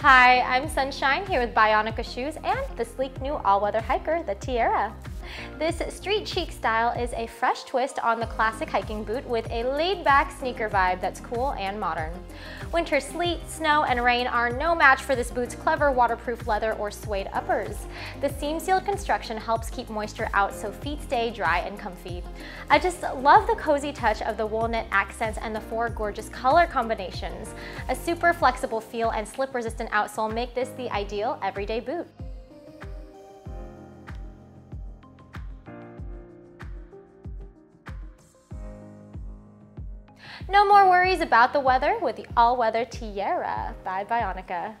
Hi, I'm Sunshine here with Bionica Shoes and the sleek new all-weather hiker, the Tierra. This street chic style is a fresh twist on the classic hiking boot with a laid-back sneaker vibe that's cool and modern. Winter sleet, snow, and rain are no match for this boot's clever waterproof leather or suede uppers. The seam-sealed construction helps keep moisture out so feet stay dry and comfy. I just love the cozy touch of the wool knit accents and the four gorgeous color combinations. A super flexible feel and slip-resistant outsole make this the ideal everyday boot. No more worries about the weather with the all-weather Tierra by Bionica.